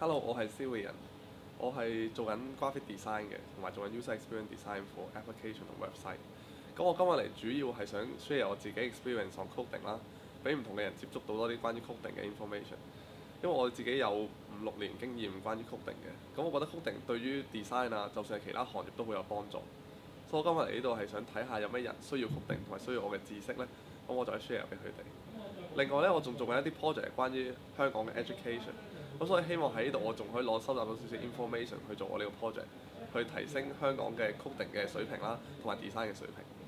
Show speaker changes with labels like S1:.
S1: Hello，我係 Sylvian，我係做緊 graphic design 嘅，同埋做緊 user experience design for application 同 website。咁我今日嚟主要係想 share 我自己 experience on coding 啦，俾唔同嘅人接觸到多啲關於 coding 嘅 information。因為我自己有五六年經驗關於 coding 嘅，咁我覺得 coding 對於 design 啊，就算係其他行業都好有幫助。所以我今日嚟呢度係想睇下有咩人需要 coding 同埋需要我嘅知識呢，咁我就 share 俾佢哋。另外呢，我仲做緊一啲 project 關於香港嘅 education，咁所以希望喺呢度我仲可以攞收集到少少 information 去做我呢個 project，去提升香港嘅 coding 嘅水平啦，同埋 design 嘅水平。